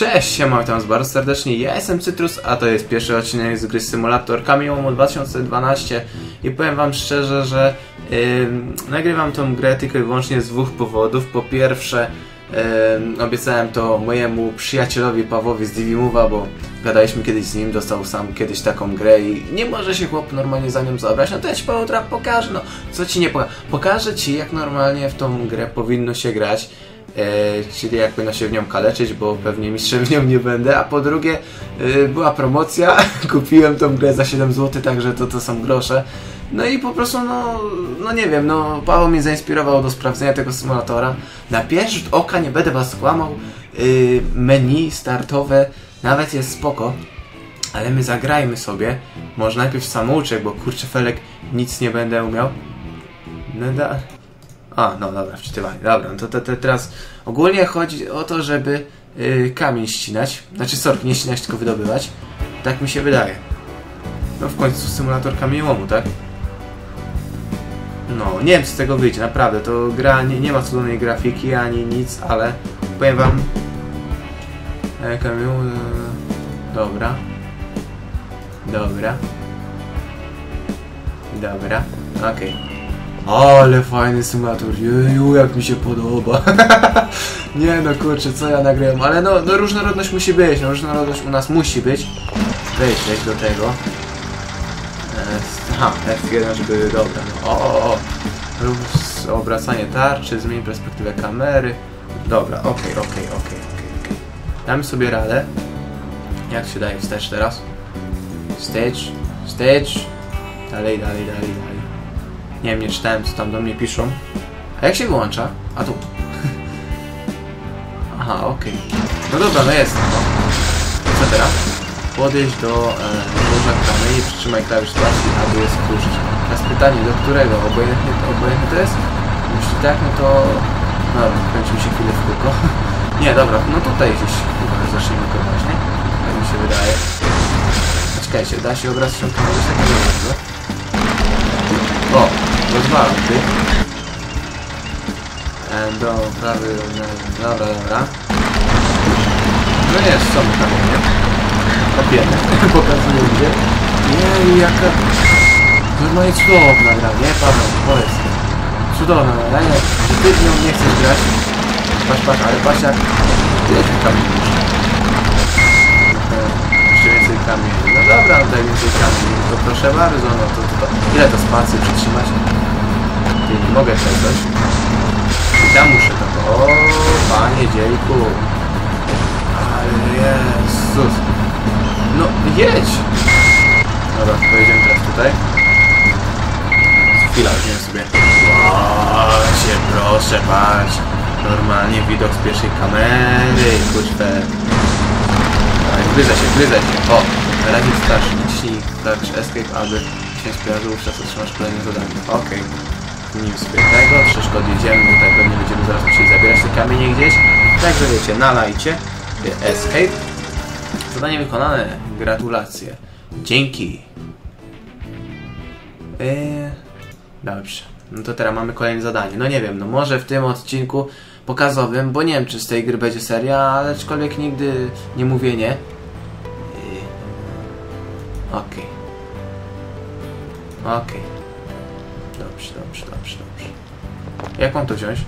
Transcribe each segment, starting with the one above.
Cześć, siema, witam was bardzo serdecznie, ja jestem Cytrus, a to jest pierwszy odcinek z gry Simulator Kamieniołomu 2012 i powiem wam szczerze, że yy, nagrywam tą grę tylko i wyłącznie z dwóch powodów. Po pierwsze, yy, obiecałem to mojemu przyjacielowi Pawłowi z Divimowa, bo gadaliśmy kiedyś z nim, dostał sam kiedyś taką grę i nie może się chłop normalnie za nią zabrać, no to ja ci pokażę, no co ci nie pokażę? Pokażę ci jak normalnie w tą grę powinno się grać. E, czyli jak powinno się w nią kaleczyć, bo pewnie mistrzem w nią nie będę, a po drugie e, była promocja, kupiłem tą grę za 7 zł, także to, to są grosze. No i po prostu, no, no nie wiem, no Paweł mnie zainspirował do sprawdzenia tego symulatora. Na pierwszy rzut oka, nie będę was skłamał, e, menu startowe nawet jest spoko, ale my zagrajmy sobie. Może najpierw samouczek, bo kurczę felek nic nie będę umiał. No da... A, no dobra, wczytywanie. Dobra, no to, to, to teraz ogólnie chodzi o to, żeby yy, kamień ścinać. Znaczy, sorki, nie ścinać, tylko wydobywać. Tak mi się wydaje. No w końcu symulator kamieniołomu, tak? No, nie wiem co z tego wyjdzie, naprawdę. To gra, nie, nie ma cudownej grafiki ani nic, ale powiem wam... E, kamieniu... E, dobra. Dobra. Dobra. Okej. Ale fajny symulator, jeju, jak mi się podoba. nie no kurczę, co ja nagrałem, ale no, no różnorodność musi być, no różnorodność u nas musi być. Wejdź do tego. E, Aha, F1, żeby, dobra, o, o, o. Obracanie tarczy, zmień perspektywę kamery. Dobra, okej, okej, okej, okej, okej. Damy sobie radę. Jak się daje wstecz teraz? Stage, stage. Dalej, dalej, dalej, dalej. Nie wiem, nie czytałem co tam do mnie piszą. A jak się wyłącza? A tu. Aha, okej. No dobra, no jest. No. Co teraz? Podejść do e, łoża kamieni, przytrzymaj klawisz spacji, aby je spuścić. Teraz pytanie, do którego? Obojętnie, obojętnie to jest? Jeśli tak, no to... No, kręci mi się chwilę w kółko. Nie, dobra, no tutaj gdzieś chyba zaczniemy kopać, nie? Tak mi się wydaje. Czekajcie, da się obraz kamery tak nie rozwalam, ty. E, do prawy, no, dobra, dobra. No jest, są tam, nie? Kopiemy, pokazuję gdzie. Jej, jaka... Normalnie cudowna gra, nie? Paweł, powiedz. Cudowna gra, nie, że ty w nią nie chcesz grać. Patrz, patrz, ale patrz jak... Muszę? E, Jeszcze więcej kamieni. No dobra, daj więcej kamieni. To proszę bardzo, no to, to, to. Ile to spacji przytrzymać? Nie mogę. I tam muszę to. O, panie dziejku. Ale Jezus. No, jedź! Dobra, pojedziemy teraz tutaj. Chwila, weźmiemy sobie. O, proszę, patrz. Normalnie widok z pierwszej kamery, kuźwę. Gryzę się, gryzę się. O, razie starszy. Naciśnij klawisz escape, aby wsiąść pojazdu, wówczas otrzymasz kolejne zadanie. Okej. Nim sobie tego, troszeczkę odjedziemy, tutaj pewnie będziemy zaraz musieli zabierać te kamienie gdzieś. Także wiecie, nalajcie. Escape. Zadanie wykonane. Gratulacje. Dzięki. Eee, dobrze. No to teraz mamy kolejne zadanie. No nie wiem, no może w tym odcinku pokazowym, bo nie wiem czy z tej gry będzie seria, ale aczkolwiek nigdy nie mówię nie. Eee, Okej. Okej. Dobrze, dobrze, dobrze, dobrze. Jak mam to wziąć?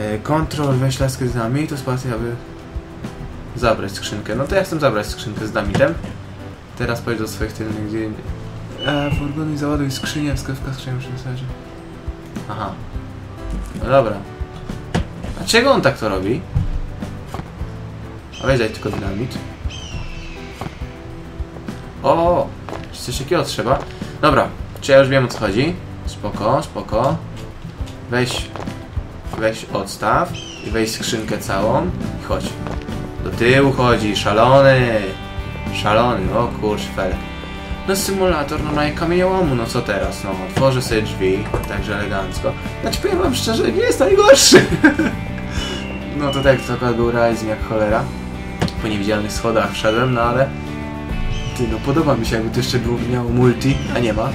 Eee, Kontrol, weź laskę z nami, to spacja, aby zabrać skrzynkę. No to ja chcę zabrać skrzynkę z damitem. Teraz pojdź do swoich tylnych gdzie... E, furgonu i załaduj skrzynię, sklepka skrzynię przy wysadzie. Aha. No dobra. A czego on tak to robi? A weź daj tylko dynamit. O, czy coś takiego trzeba? Dobra, czy ja już wiem o co chodzi? Spoko, spoko. Weź, weź odstaw i weź skrzynkę całą i chodź. Do tyłu chodzi, szalony. Szalony, o kurcz, felek. No symulator normalnie kamieniołomu, no co teraz? No, otworzę sobie drzwi, także elegancko. Znaczy powiem wam szczerze, nie jest najgorszy. no to tak, to akurat był realizm jak cholera. Po niewidzialnych schodach wszedłem, no ale... No podoba mi się, jakby to jeszcze było, miało multi, a nie ma.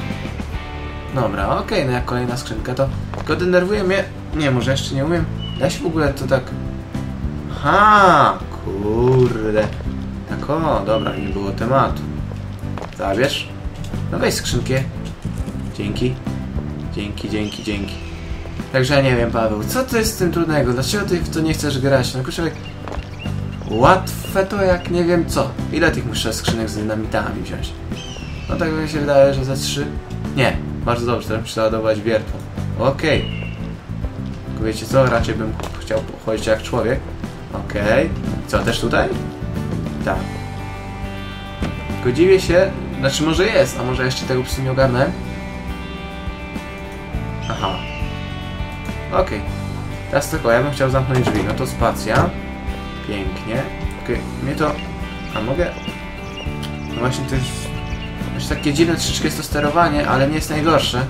Dobra, okej, no jak kolejna skrzynka, to... Tylko denerwuje mnie... Nie, może jeszcze nie umiem. Da się w ogóle to tak... Ha, kur... kurde. Tak o, dobra, nie było tematu. Zabierz. No weź skrzynkę. Dzięki. Dzięki, dzięki, dzięki. Także ja nie wiem, Paweł, co to jest z tym trudnego? Dlaczego ty w to nie chcesz grać? No kurczę, łatwe to jak nie wiem co. Ile tych muszę skrzynek z dynamitami wziąć? No tak mi się wydaje, że ze trzy. Nie, bardzo dobrze, teraz przeładować wiertło. Okej. Tylko wiecie co, raczej bym chciał chodzić jak człowiek. Okej. Co, też tutaj? Tak. Tylko dziwię się, znaczy może jest, a może jeszcze tego prostu nie ogarnąłem? Aha. Okej. Teraz tylko, ja bym chciał zamknąć drzwi, no to spacja. Pięknie. Okej, mnie to... A mogę... No właśnie to jest... Znaczy takie dziwne troszeczkę jest to sterowanie, ale nie jest najgorsze.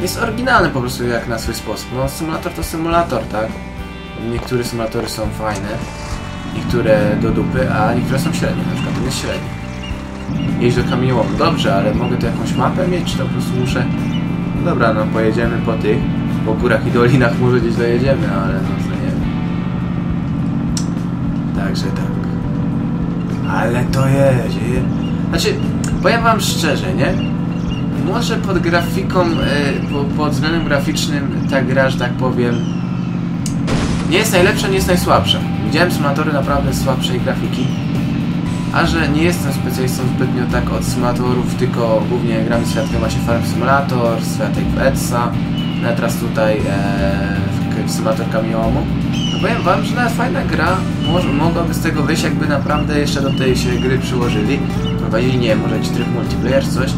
Jest oryginalny po prostu jak na swój sposób. No symulator to symulator, tak? Niektóre symulatory są fajne, niektóre do dupy, a niektóre są średnie, na przykład ten jest średni. Jeźdź do kamieniołomu, dobrze, ale mogę tu jakąś mapę mieć, czy to po prostu muszę... Dobra, no pojedziemy po tych, po górach i dolinach może gdzieś dojedziemy, ale no Także tak. Ale to jedzie. Znaczy, powiem wam szczerze, nie? Może pod grafiką, po, pod względem graficznym ta gra, że tak powiem, nie jest najlepsza, nie jest najsłabsza. Widziałem symulatory naprawdę słabszej grafiki, a że nie jestem specjalistą zbytnio tak od symulatorów, tylko głównie gramy świadkiem właśnie Farm Simulator, światek w Edsa, teraz tutaj e, w, symulator kamieniołomu. No powiem wam, że nawet fajna gra może, mogłaby z tego wyjść, jakby naprawdę jeszcze do tej się gry przyłożyli. Prowadzili, nie może jakiś tryb multiplayer coś,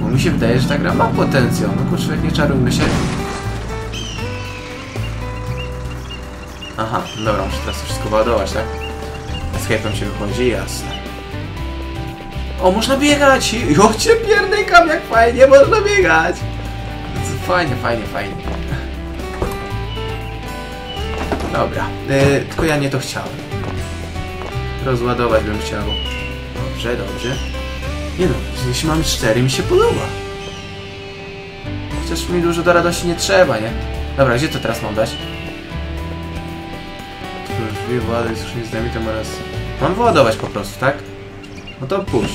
bo mi się wydaje, że ta gra ma potencjał. No kurczę, nie czarujmy się. Aha, dobra, muszę teraz wszystko ładować, tak? Escape'em się wychodzi, jasne. O, można biegać! Jo, cię pierdykam, jak fajnie można biegać! Fajnie, fajnie, fajnie. Dobra, yy, tylko ja nie to chciałem. Rozładować bym chciał. Dobrze, dobrze. Nie no, jeśli mamy cztery, mi się podoba. Chociaż mi dużo do radości nie trzeba, nie? Dobra, gdzie to teraz mam dać? Drzwi, włady, skrzyni z dynamitem oraz... Mam wyładować po prostu, tak? No to puść.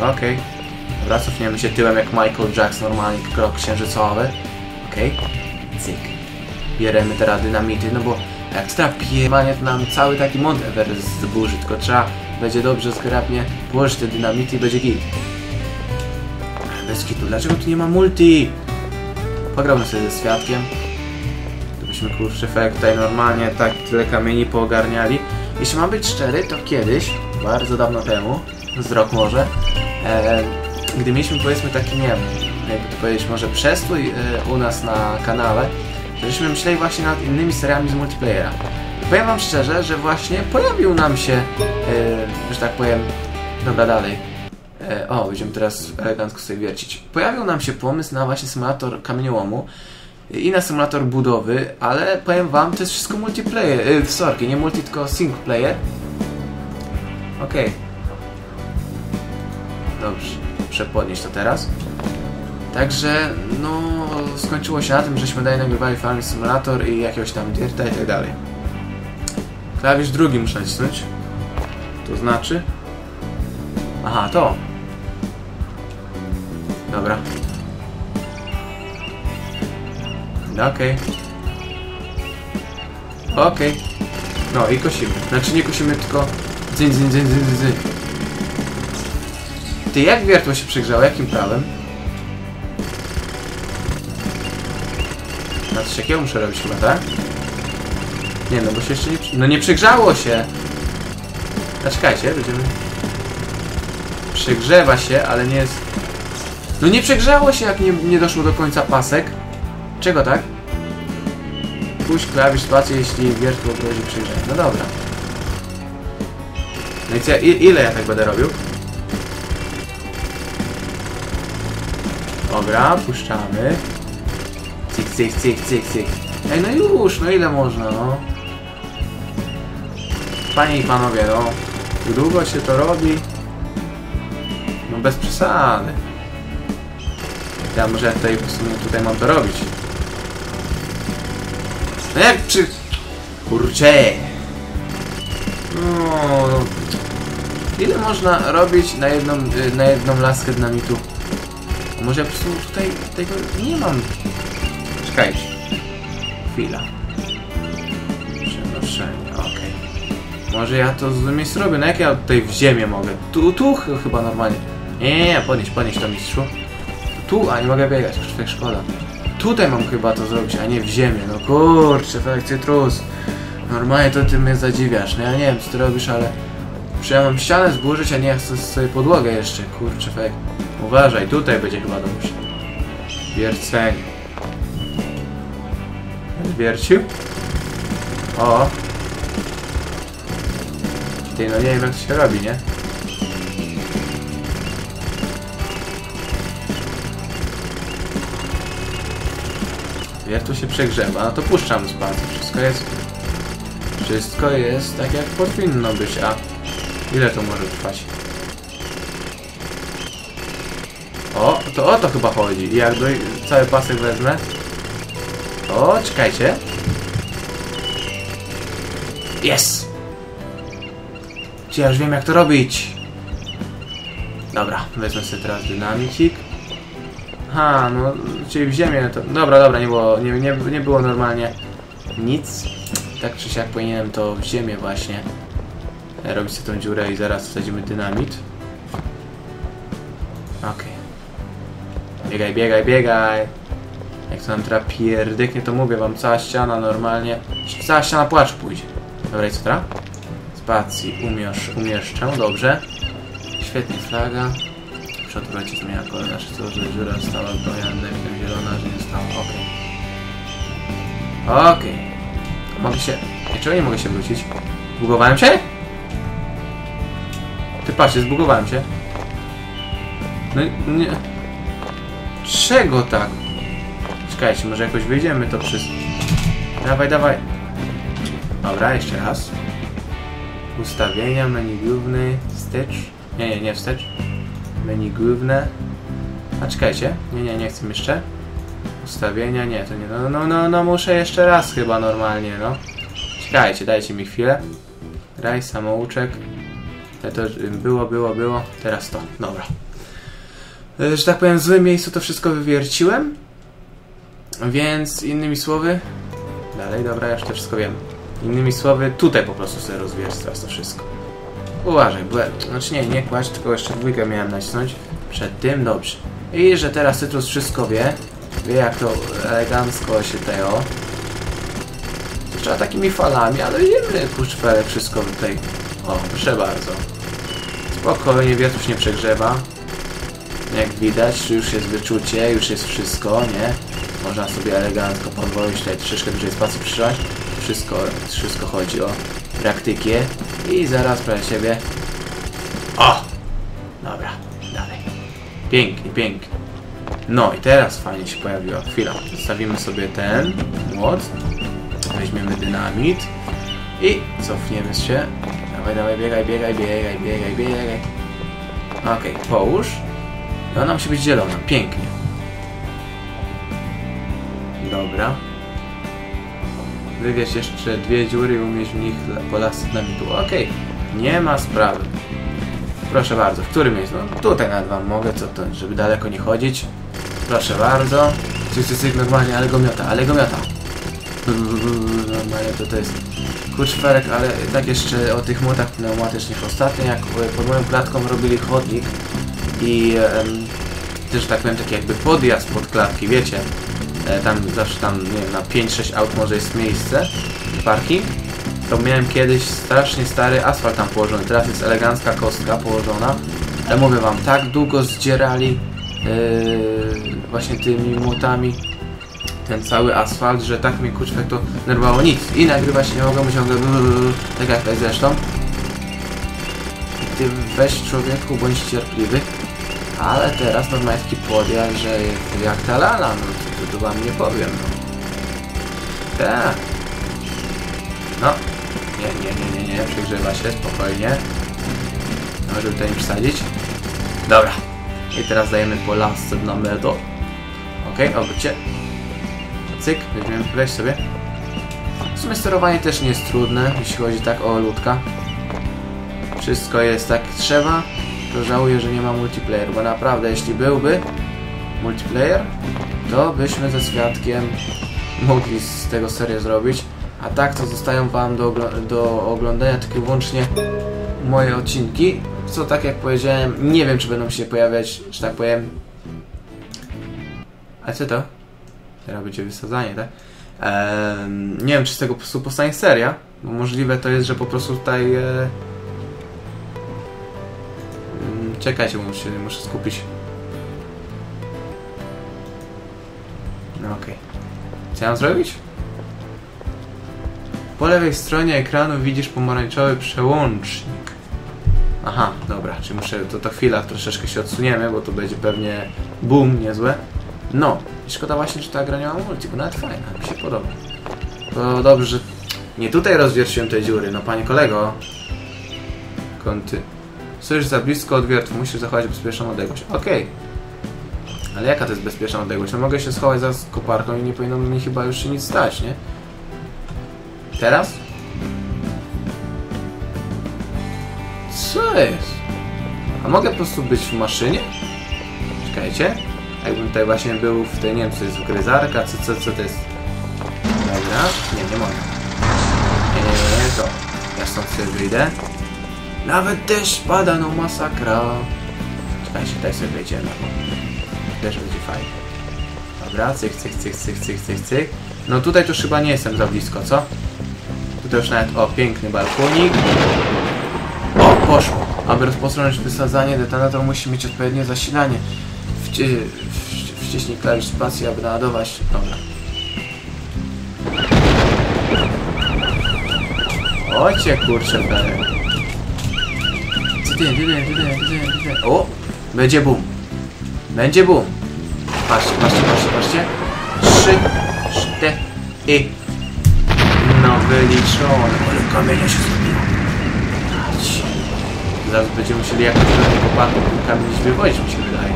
Okej. Dobra, cofniemy się tyłem jak Michael Jackson, normalnie krok księżycowy. Okej. Cyk. Bieremy teraz dynamity, no bo jak trapie, to nam cały taki Mont Everest zburzy, tylko trzeba będzie dobrze zgrabnie położyć te dynamity i będzie git. Bez kitu, dlaczego tu nie ma multi? Pograłbym sobie ze świadkiem. Gdybyśmy kurczę efekt tutaj normalnie tak tyle kamieni poogarniali. Jeśli mam być szczery, to kiedyś, bardzo dawno temu, z rok może, e, gdy mieliśmy powiedzmy taki, nie wiem, jakby to powiedzieć, może przestój e, u nas na kanale, to żeśmy myśleli właśnie nad innymi seriami z multiplayera. Powiem wam szczerze, że właśnie pojawił nam się, e, że tak powiem, dobra dalej, e, o, będziemy teraz elegancko sobie wiercić. Pojawił nam się pomysł na właśnie symulator kamieniołomu i na symulator budowy, ale powiem wam, to jest wszystko multiplayer, sorry, nie multi, tylko single player. Okej. Dobrze, muszę podnieść to teraz. Także, no, skończyło się na tym, żeśmy dalej nagrywali Farming Simulator i jakiegoś tam Dirta i tak dalej. Klawisz drugi muszę nacisnąć. To znaczy... Aha, to. Dobra. No, Okej. Okej. No i kosimy. Znaczy nie kosimy, tylko... Dzyń, dzyń, dzyń, dzyń, dzyń. Ty, jak wiertło się przegrzało? Jakim prawem? Znaczy, jakiego muszę robić chyba, tak? Nie no, bo się jeszcze nie... No nie przegrzało się! A czekajcie, będziemy... Przegrzewa się, ale nie jest... No nie przegrzało się, jak nie, nie doszło do końca pasek. Czego tak? Puść klawisz spację, jeśli wiertło grozi przegrzenie. No dobra. No i co, ile ja tak będę robił? Dobra, puszczamy. Cyk, cyk, cyk, cyk. Ej, no już, no ile można, no? Panie i panowie, no. Długo się to robi. No bez przesady. Ja może tutaj w sumie tutaj mam to robić. No jak przy... Kurczę! No, ile można robić na jedną, na jedną laskę dynamitu? Może po prostu tutaj tego nie mam. Czekajcie. Chwila. Przenoszenie, okej. Może ja to z miejsc robię. No jak ja tutaj w ziemię mogę? Tu, tu ch- chyba normalnie. Nie, nie, nie, podnieś, podnieś to mistrzu. Tu, a nie mogę biegać, tak szkoda. Tutaj mam chyba to zrobić, a nie w ziemię. No kurczę, fakt cytrus. Normalnie to ty mnie zadziwiasz. No ja nie wiem co ty robisz, ale... Czy ja mam ścianę zburzyć, a nie chcę sobie podłogę jeszcze. Kurczę, fakt. Uważaj, tutaj będzie chyba dobrze. Wiercenie. Wiercił? O! Ty, no nie wiem jak to się robi, nie? Jak to się przegrzewa, no to puszczam spację. Wszystko jest... Wszystko jest tak jak powinno być, a... Ile to może trwać? O, to o to chyba chodzi. I jak do... cały pasek wezmę... O, czekajcie. Jest! Czy ja już wiem jak to robić? Dobra, wezmę sobie teraz dynamicik. Ha, no, czyli w ziemię to... Dobra, dobra, nie było, nie, nie, nie było normalnie nic. Tak czy siak powinienem to w ziemię właśnie robić sobie tą dziurę i zaraz wsadzimy dynamit. Okej. Biegaj, biegaj, biegaj. Jak to nam teraz pierdyknie, to mówię wam, cała ściana normalnie... Cała ściana płacz pójdzie. Dobra, i co teraz? Spacji umiesz, umieszczę, dobrze. Świetnie, flaga. Ci zmienia kolor, znaczy to, że dziura została broniona efektem zielona, że nie została, okej. Okej. Mogę się... Ej, Czego nie mogę się wrócić? Zbugowałem się? Ty patrzcie, zbugowałem się. No nie... Czego tak? Czekajcie, może jakoś wyjdziemy to przez... Dawaj, dawaj. Dobra, jeszcze raz. Ustawienia, menu główny, wstecz. Nie, nie, nie wstecz. Menu główne. A czekajcie, nie, nie, nie chcę jeszcze. Ustawienia, nie, to nie, no, no, no, no, muszę jeszcze raz chyba normalnie, no. Czekajcie, dajcie mi chwilę. Graj, samouczek. To, to było, było, było. Teraz to, dobra. E, Że tak powiem, w złym miejscu to wszystko wywierciłem. Więc innymi słowy... Dalej, dobra, ja już to wszystko wiem. Innymi słowy, tutaj po prostu sobie rozwierć teraz to wszystko. Uważaj, bo... Znaczy nie, nie kładź, tylko jeszcze dwójkę miałem nacisnąć. Przed tym, dobrze. I że teraz Cytrus wszystko wie. Wie jak to elegancko się tego... Trzeba takimi falami, ale wiemy, kurczfelek, wszystko tutaj... O, proszę bardzo. Spokojnie, wiatruś nie przegrzewa. Jak widać, już jest wyczucie, już jest wszystko, nie? Można sobie elegancko pozwolić tutaj troszeczkę dłużej spacji przytrzymać. Wszystko, wszystko chodzi o praktykę. I zaraz proszę siebie. O! Dobra, dalej. Pięknie, pięknie. No i teraz fajnie się pojawiła chwila. Zostawimy sobie ten młot. Weźmiemy dynamit. I cofniemy się. Dawaj, dawaj, biegaj, biegaj, biegaj, biegaj, biegaj. Okej, połóż. I ona musi być zielona. Pięknie. Dobra. Wywieź jeszcze dwie dziury i umieść w nich polasy dynamitu. Okej. Nie ma sprawy. Proszę bardzo. W którym miejscu? No tutaj nawet wam mogę, co to, żeby daleko nie chodzić. Proszę bardzo. Cyk, cyk, cyk, normalnie, ale go miota, ale go miota. Normalnie to, to jest kurczwerek, ale tak jeszcze o tych młotach pneumatycznych. Ostatnio jak e, pod moją klatką robili chodnik i em, też tak powiem taki jakby podjazd pod klatki, wiecie, tam zawsze tam, nie wiem, na 5-6 aut może jest miejsce, parking, to miałem kiedyś strasznie stary asfalt tam położony, teraz jest elegancka kostka położona, ale mówię wam, tak długo zdzierali yy, właśnie tymi młotami ten cały asfalt, że tak mnie kurczwek to nerwało nic. I nagrywać nie mogłem, ciągle tak jak tutaj zresztą. Ty weź człowieku, bądź cierpliwy. Ale teraz normalnie taki podjazd, że jak ta lala, no to, wam nie powiem, no. Tak. No. Nie, nie, nie, nie, nie, przegrzewa się, spokojnie. Może tutaj nie przesadzić. Dobra. I teraz dajemy po lasce na medo. Okej, okay, obróćcie. Cyk, weźmiemy, weź sobie. W sumie sterowanie też nie jest trudne, jeśli chodzi tak o ludka. Wszystko jest tak trzeba. To żałuję, że nie ma multiplayer, bo naprawdę jeśli byłby multiplayer, to byśmy ze świadkiem mogli z tego serię zrobić. A tak to zostają wam do, oglo- do oglądania tylko i wyłącznie moje odcinki. Co tak jak powiedziałem, nie wiem czy będą się pojawiać, że tak powiem. A co to? Teraz będzie wysadzanie, tak? Ehm, nie wiem czy z tego po prostu powstanie seria, bo możliwe to jest, że po prostu tutaj... E... mm, Czekajcie, muszę, muszę skupić. No okej. Co ja mam zrobić? Po lewej stronie ekranu widzisz pomarańczowy przełącznik. Aha, dobra, czy muszę, to to chwila, troszeczkę się odsuniemy, bo to będzie pewnie boom niezłe. No, szkoda właśnie, że ta gra nie ma multi, bo nawet fajna, mi się podoba. To dobrze, że nie tutaj rozwierciłem tej dziury, no panie kolego. Kąty. Stoisz za blisko od wiertła, musisz zachować bezpieczną odległość. Okej. Ale jaka to jest bezpieczna odległość? No mogę się schować za koparką i nie powinno mi chyba już się nic stać, nie? Teraz? Co jest? A mogę po prostu być w maszynie? Czekajcie. Jakbym tutaj właśnie był w tej, nie wiem, co jest gryzarka, co, co, co to jest? Dobra. Nie, nie mogę. Nie, nie, nie, nie, to. Ja stąd sobie wyjdę. Nawet deszcz pada, no masakra. Czekajcie, tutaj sobie wejdziemy. Też będzie fajnie. Dobra, cyk, cyk, cyk, cyk, cyk, cyk, cyk. No tutaj już chyba nie jestem za blisko, co? Tutaj już nawet, o, piękny balkonik. O, poszło. Aby rozpocząć wysadzanie, detonator musi mieć odpowiednie zasilanie. Wci w wciśnij klawisz spacji, aby naładować. Dobra. Ocie kurczę, ty. O! Będzie boom. Będzie boom. Patrzcie, patrzcie, patrzcie, patrzcie. Trzy, cztery. No wyliczone. Ale kamienia się zrobiło. Zaraz będziemy musieli jakoś do tego parku kamień wywozić, mi się wydaje.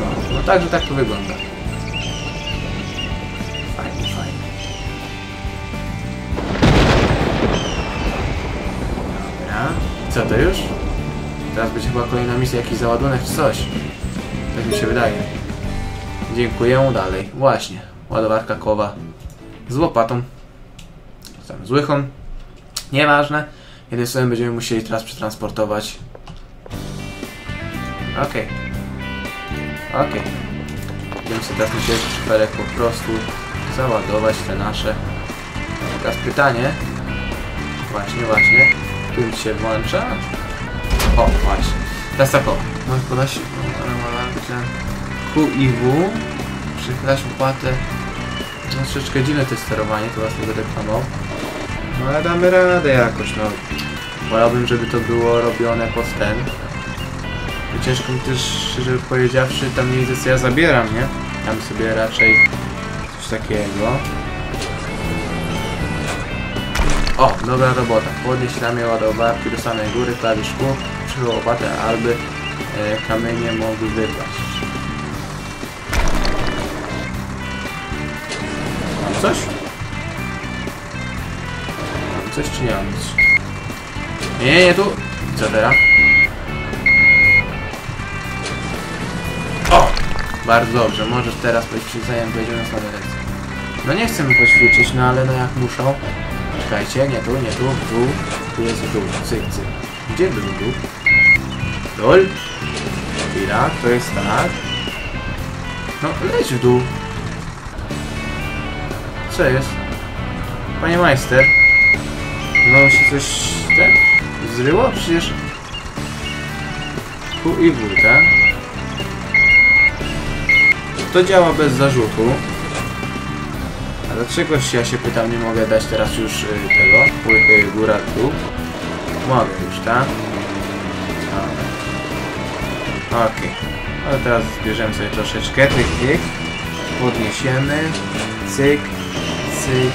No, no także tak to wygląda. Fajnie, fajnie. Dobra. Co to już? Teraz będzie chyba kolejna misja, jakiś załadunek czy coś. Mi się wydaje. Dziękuję, dalej. Właśnie. Ładowarka koła z łopatą. Tam z łychą. Nieważne. Jedynie sobie będziemy musieli teraz przetransportować. Okej. Okej. Będziemy sobie teraz musieli po prostu załadować te nasze. Teraz pytanie. Właśnie, właśnie. Tym się włącza. O, właśnie. Teraz tak o. Możesz podać Q i W. Przychylać łopatę. No troszeczkę dziwne to jest sterowanie, to was nie będę kłamał. No ale damy radę jakoś, no. Wolałbym, żeby to było robione pod ten. I Ciężko mi też, szczerze powiedziawszy, tam miejsce co ja zabieram, nie? Tam sobie raczej coś takiego. O, dobra robota. Podnieść ramię ładowarki do samej góry, klawisz Q, przyjął łopatę, aby kamienie mogły wypaść. Mam coś? Mam coś czy nie mam nic? Nie, nie, nie, tu. Co teraz? O! Bardzo dobrze, możesz teraz poćwiczyć, będziemy na same ręce. No nie chcę mi poćwiczyć, no ale no jak muszą. Czekajcie, nie tu, nie tu, dół. Tu jest dół, cyk, cyk. Gdzie był dół? Dol. Chwila, to jest tak. No, leć w dół. Co jest? Panie majster. No się coś ten zryło? Przecież Q i W, tak? To działa bez zarzutu. A dlaczego się, ja się pytam, nie mogę dać teraz już y, tego? Łychy góra, dół. Mogę już, tak? Okej. Ale teraz zbierzemy sobie troszeczkę tych, tych. Podniesiemy. Cyk, cyk,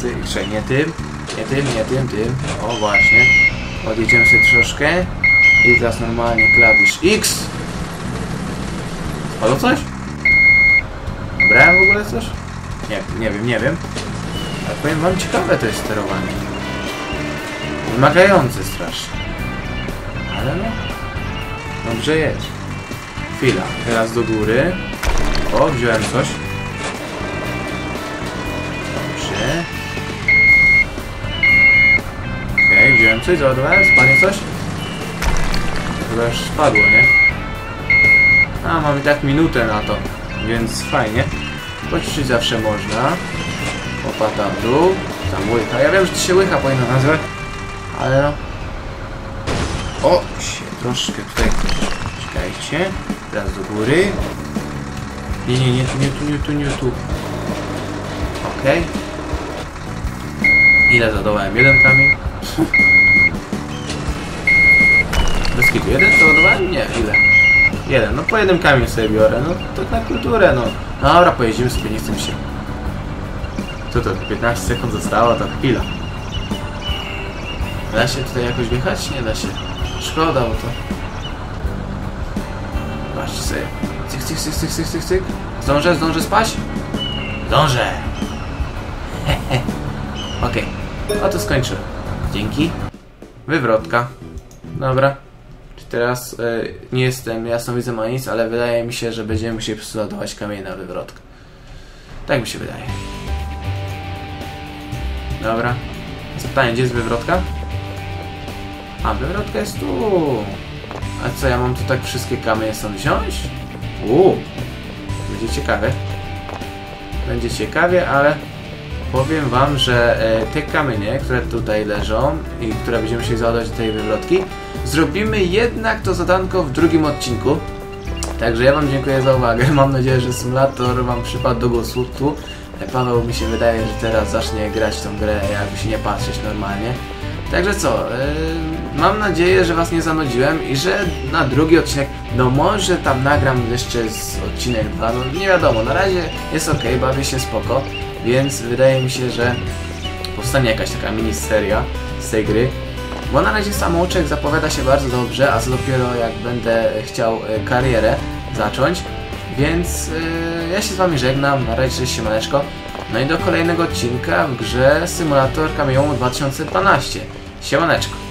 cyk. Czekaj, nie tym. Nie tym, nie tym, tym. O, właśnie. Odjedziemy sobie troszkę. I teraz normalnie klawisz X. Spadło coś? Brałem w ogóle coś? Nie, nie wiem, nie wiem. Ale powiem wam, ciekawe to jest sterowanie. Wymagające strasznie. Ale no. Dobrze jest. Chwila. Teraz do góry. O, wziąłem coś. Dobrze. Okej, wziąłem coś, załadowałem. Spadnie coś? Chyba już spadło, nie? A, mamy tak minutę na to, więc fajnie. Poćwiczyć zawsze można. Łopata w dół. Tam łycha. Ja wiem, że to się łycha powinno nazwać. Ale no. O, się troszkę tutaj. Czekajcie. Teraz do góry. Nie, nie, nie, tu, nie, tu, nie, tu, nie, tu. Okej. Ile zadołałem? Jeden kamień? Bez kitu. Jeden załadowałem? Nie, ile? Jeden. No po jednym kamień sobie biorę. No to na kulturę, no. Dobra, pojeździmy sobie, nie chcę się. Co to? 15 sekund zostało, to chwila. Da się tutaj jakoś wjechać? Nie da się. Szkoda, bo to... Patrzcie sobie. Cyk, cyk, cyk, cyk, cyk, cyk, cyk. Zdążę, zdążę spać? Zdążę. Okej. No to skończyłem. Dzięki. Wywrotka. Dobra. Czy teraz y, nie jestem jasnowidzem ani nic, ale wydaje mi się, że będziemy musieli po prostu ładować kamień na wywrotkę. Tak mi się wydaje. Dobra. Jest pytanie, gdzie jest wywrotka? A, wywrotka jest tu. A co, ja mam tu tak wszystkie kamienie stąd wziąć? Uuu. Będzie ciekawe. Będzie ciekawie, ale powiem wam, że e, te kamienie, które tutaj leżą i które będziemy musieli załadać do tej wywrotki, zrobimy jednak to zadanko w drugim odcinku. Także ja wam dziękuję za uwagę. Mam nadzieję, że symulator wam przypadł do głosu tu. E, Paweł mi się wydaje, że teraz zacznie grać tą grę, jakby się nie patrzeć normalnie. Także co, yy, mam nadzieję, że was nie zanudziłem i że na drugi odcinek, no może tam nagram jeszcze z odcinek 2, no nie wiadomo, na razie jest ok, bawię się spoko, więc wydaje mi się, że powstanie jakaś taka mini seria z tej gry. Bo na razie samouczek zapowiada się bardzo dobrze, a dopiero jak będę chciał e, karierę zacząć. Więc e, ja się z wami żegnam, na razie cześć siemaneczko. No i do kolejnego odcinka w grze Symulator Kamiomu 2012. Siemaneczko.